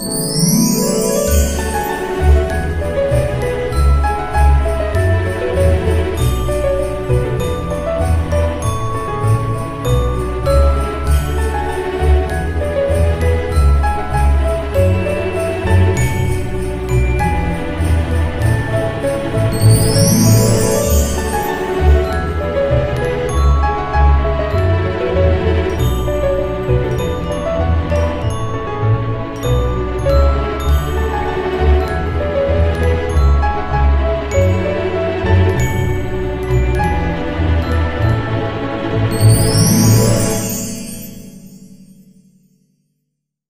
Música Música